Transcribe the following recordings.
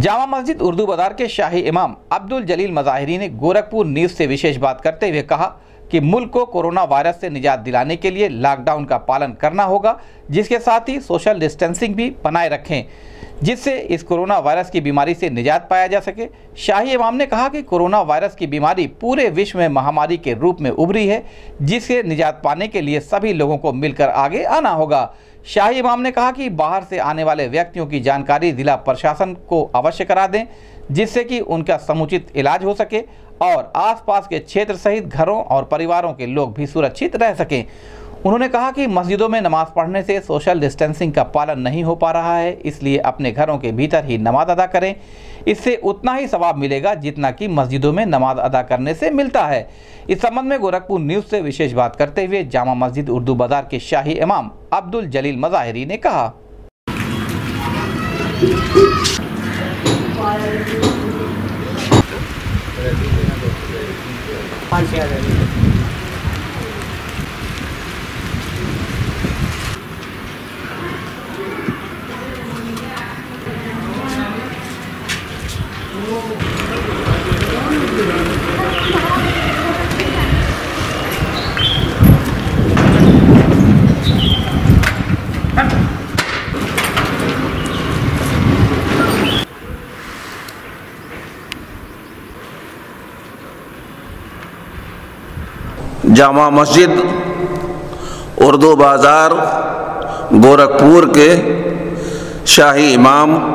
جامع مسجد اردو بازار کے شاہی امام عبد الجلیل مظاہری نے گورکھپور نیوز سے وشیش بات کرتے ہوئے کہا کہ ملک کو کورونا وائرس سے نجات دلانے کے لیے لاک ڈاؤن کا پالن کرنا ہوگا، جس کے ساتھ ہی سوشل ڈسٹنسنگ بھی بنائے رکھیں، جس سے اس کورونا وائرس کی بیماری سے نجات پایا جا سکے۔ شاہی امام نے کہا کہ کورونا وائرس کی بیماری پورے وشو میں مہاماری کے روپ میں ابری ہے، جس سے نجات پانے کے لیے سبھی لوگوں کو مل کر آگے آنا ہوگا۔ شاہی امام نے کہا کہ باہر سے آنے والے ویکتیوں کی جانکاری ضلع پرشاسن کو اوشیہ کرا دیں، جس سے کہ ان کا سموچت علاج ہو سکے اور آس پاس کے چھیتر سہت گھروں اور پریواروں کے لوگ بھی سرکشت رہ سکیں۔ انہوں نے کہا کہ مسجدوں میں نماز پڑھنے سے سوشل ڈسٹنسنگ کا پالن نہیں ہو پا رہا ہے، اس لیے اپنے گھروں کے بھیتر ہی نماز ادا کریں۔ اس سے اتنا ہی ثواب ملے گا جتنا کہ مسجدوں میں نماز ادا کرنے سے ملتا ہے۔ اس سمند میں گورکھپور نیوز سے وشیش بات کرتے ہوئے جامع مسجد اردو بازار کے شاہی امام عبد الجلیل مظاہری نے کہا۔ پانچ جامع مسجد، اردو بازار، گورکھپور کے شاہی امام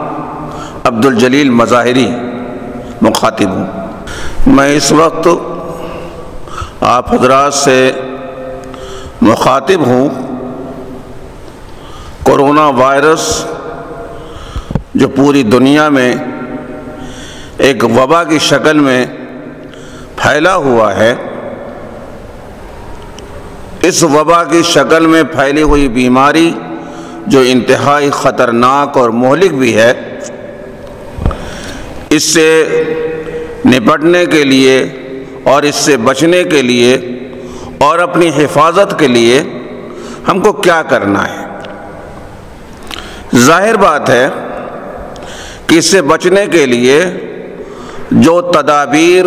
عبد الجلیل مظاہری مخاطب ہوں۔ میں اس وقت آپ حضرات سے مخاطب ہوں۔ کرونا وائرس جو پوری دنیا میں ایک وبا کی شکل میں پھیلا ہوا ہے۔ اس وبا کی شکل میں پھیلی ہوئی بیماری جو انتہائی خطرناک اور مہلک بھی ہے، اس سے نپٹنے کے لیے اور اس سے بچنے کے لیے اور اپنی حفاظت کے لیے ہم کو کیا کرنا ہے؟ ظاہر بات ہے کہ اس سے بچنے کے لیے جو تدابیر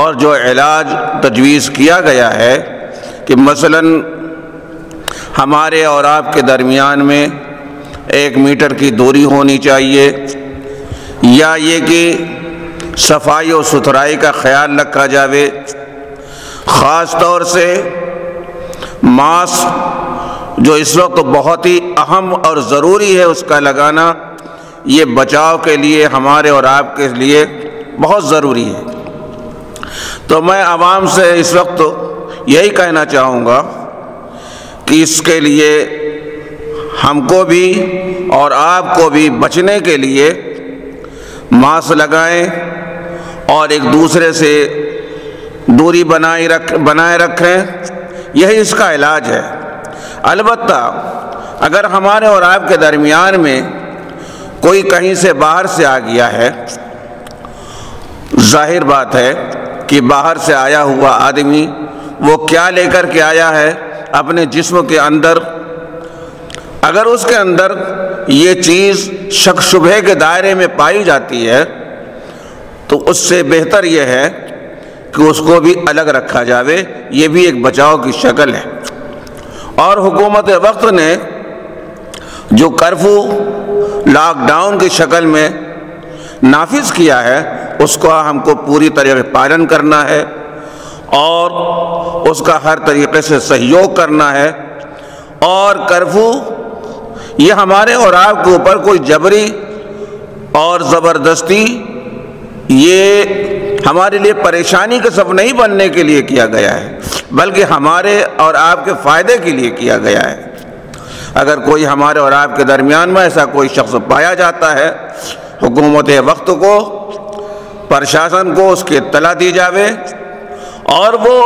اور جو علاج تجویز کیا گیا ہے کہ مثلا ہمارے اور آپ کے درمیان میں ایک میٹر کی دوری ہونی چاہیے، یا یہ کہ صفائی و ستھرائی کا خیال رکھا جاوے، خاص طور سے ماسک جو اس وقت بہت ہی اہم اور ضروری ہے اس کا لگانا، یہ بچاؤ کے لیے، ہمارے اور آپ کے لیے بہت ضروری ہے۔ تو میں عوام سے اس وقت یہی کہنا چاہوں گا کہ اس کے لیے ہم کو بھی اور آپ کو بھی بچنے کے لیے ماسک لگائیں اور ایک دوسرے سے دوری بنائی رکھ، بنائے رکھیں۔ یہی اس کا علاج ہے۔ البتہ اگر ہمارے اور آپ کے درمیان میں کوئی کہیں سے باہر سے آ گیا ہے، ظاہر بات ہے کہ باہر سے آیا ہوا آدمی وہ کیا لے کر کے آیا ہے اپنے جسم کے اندر؟ اگر اس کے اندر یہ چیز شک شبہ کے دائرے میں پائی جاتی ہے، تو اس سے بہتر یہ ہے کہ اس کو بھی الگ رکھا جاوے، یہ بھی ایک بچاؤ کی شکل ہے۔ اور حکومت وقت نے جو کرفو لاک ڈاؤن کی شکل میں نافذ کیا ہے، اس کا ہم کو پوری طرح پالن کرنا ہے۔ اور اس کا ہر طریقے سے سہیوگ کرنا ہے۔ اور کرفو، یہ ہمارے اور آپ کے اوپر کوئی جبری اور زبردستی، یہ ہمارے لیے پریشانی کا سب نہیں بننے کے لیے کیا گیا ہے، بلکہ ہمارے اور آپ کے فائدے کے لیے کیا گیا ہے۔ اگر کوئی ہمارے اور آپ کے درمیان میں ایسا کوئی شخص پایا جاتا ہے، حکومت وقت کو، پرشاسن کو اس کی اطلاع دی جاوے۔ اور وہ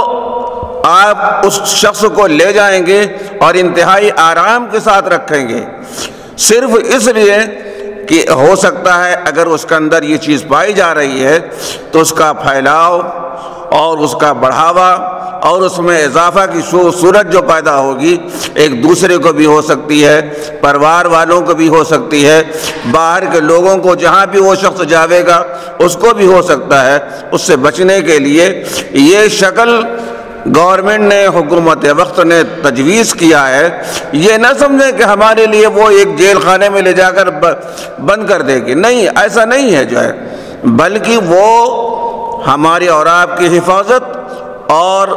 آپ اس شخص کو لے جائیں گے اور انتہائی آرام کے ساتھ رکھیں گے۔ صرف اس لیے کہ ہو سکتا ہے اگر اس کے اندر یہ چیز پائی جا رہی ہے تو اس کا پھیلاؤ اور اس کا بڑھاوا اور اس میں اضافہ کی صورت جو پیدا ہوگی، ایک دوسرے کو بھی ہو سکتی ہے، پروار والوں کو بھی ہو سکتی ہے، باہر کے لوگوں کو جہاں بھی وہ شخص جاوے گا، اس کو بھی ہو سکتا ہے۔ اس سے بچنے کے لیے یہ شکل گورنمنٹ نے، حکومت وقت نے تجویز کیا ہے۔ یہ نہ سمجھیں کہ ہمارے لیے وہ ایک جیل خانے میں لے جا کر بند کر دے گی۔ نہیں، ایسا نہیں ہے جو ہے۔ بلکہ وہ ہماری اور آپ کی حفاظت اور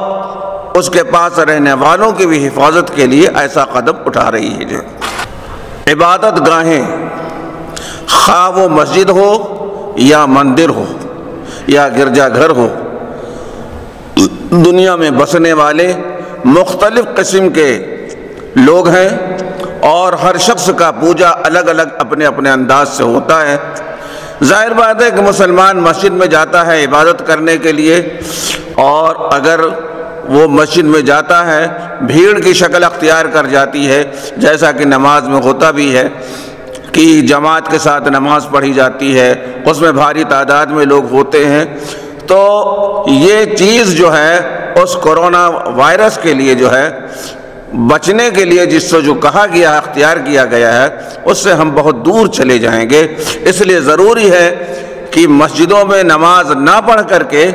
اس کے پاس رہنے والوں کی بھی حفاظت کے لیے ایسا قدم اٹھا رہی ہے جو عبادت گاہیں خواہ وہ مسجد ہو یا مندر ہو یا گرجا گھر ہو، دنیا میں بسنے والے مختلف قسم کے لوگ ہیں اور ہر شخص کا پوجا الگ الگ اپنے اپنے انداز سے ہوتا ہے۔ ظاہر بات ہے کہ مسلمان مسجد میں جاتا ہے عبادت کرنے کے لیے اور اگر وہ مسجد میں جاتا ہے بھیڑ کی شکل اختیار کر جاتی ہے، جیسا کہ نماز میں ہوتا بھی ہے کہ جماعت کے ساتھ نماز پڑھی جاتی ہے، اس میں بھاری تعداد میں لوگ ہوتے ہیں۔ تو یہ چیز جو ہے، اس کرونا وائرس کے لیے جو ہے بچنے کے لیے جس سے جو کہا گیا اختیار کیا گیا ہے، اس سے ہم بہت دور چلے جائیں گے۔ اس لیے ضروری ہے کہ مسجدوں میں نماز نہ پڑھ کر کے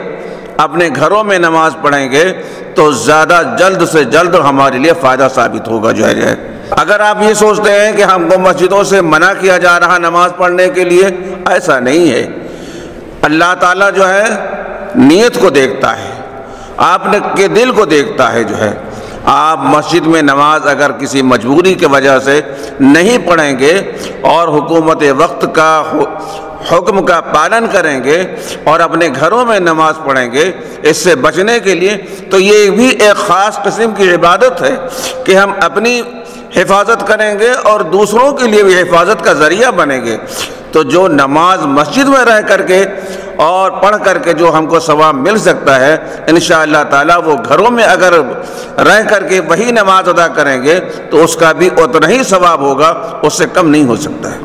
اپنے گھروں میں نماز پڑھیں گے تو زیادہ جلد سے جلد ہمارے لیے فائدہ ثابت ہوگا۔ جو ہے، اگر آپ یہ سوچتے ہیں کہ ہم کو مسجدوں سے منع کیا جا رہا نماز پڑھنے کے لیے، ایسا نہیں ہے۔ اللہ تعالیٰ جو ہے، نیت کو دیکھتا ہے۔ آپ نے کے دل کو دیکھتا ہے، جو ہے۔ آپ مسجد میں نماز اگر کسی مجبوری کی وجہ سے نہیں پڑھیں گے اور حکومت وقت کا حکم کا پالن کریں گے اور اپنے گھروں میں نماز پڑھیں گے، اس سے بچنے کے لیے تو یہ بھی ایک خاص قسم کی عبادت ہے کہ ہم اپنی حفاظت کریں گے اور دوسروں کے لیے بھی حفاظت کا ذریعہ بنیں گے۔ تو جو نماز مسجد میں رہ کر کے اور پڑھ کر کے جو ہم کو ثواب مل سکتا ہے، انشاءاللہ تعالی وہ گھروں میں اگر رہ کر کے وہی نماز ادا کریں گے، تو اس کا بھی اتنا ہی ثواب ہوگا، اس سے کم نہیں ہو سکتا ہے۔